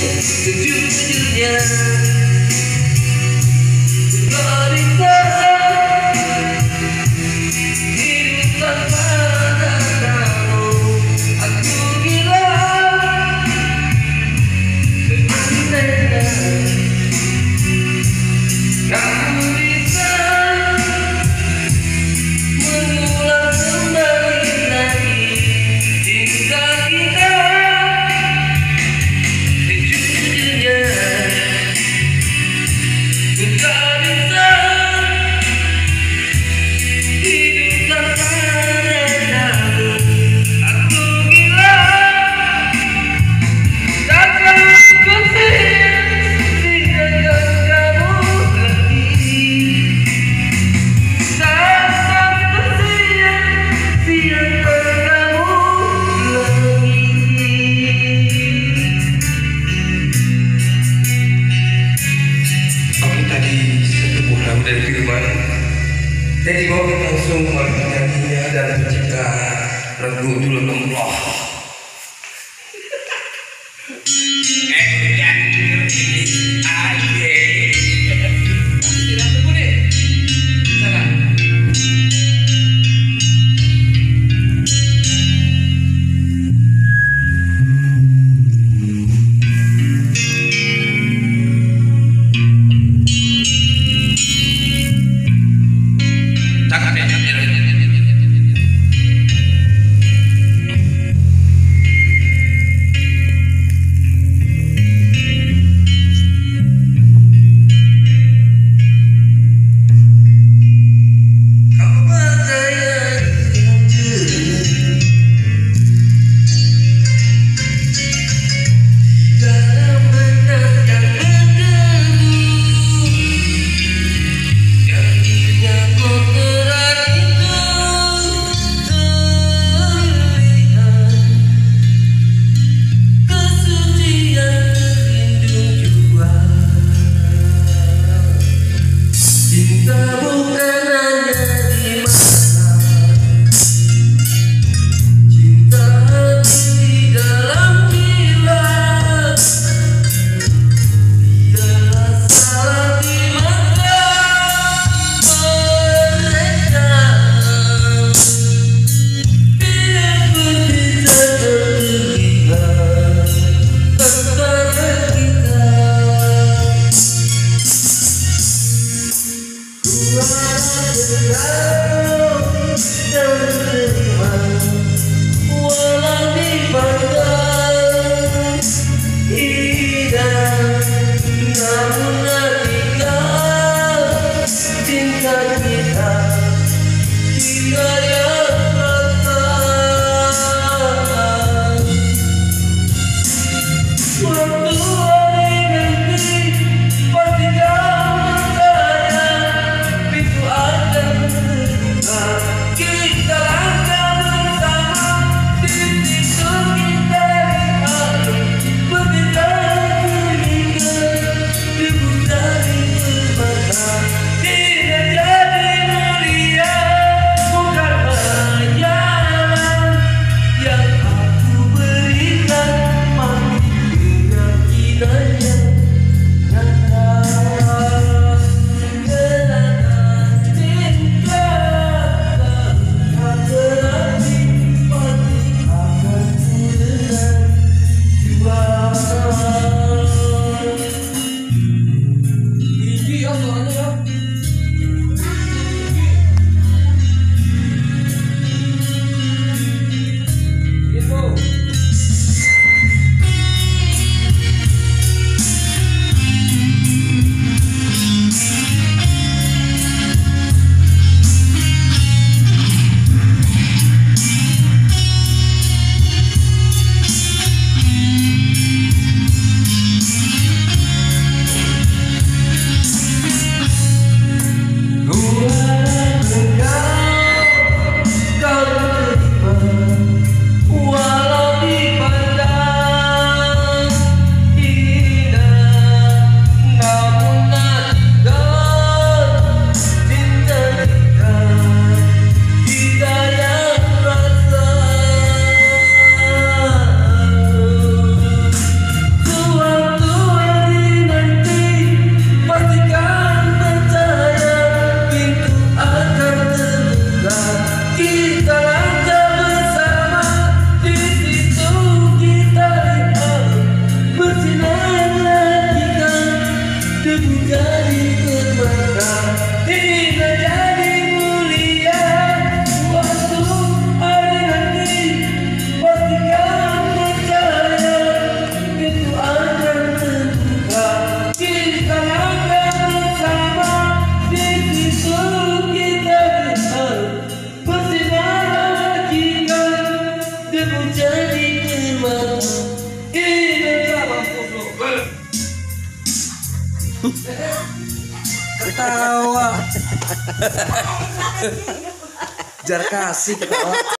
Seduce the yeah. Dari bawah langsung menyanyinya dan pencipta lagu dulu lemah. Eh, ketawa. Jar kasih ketawa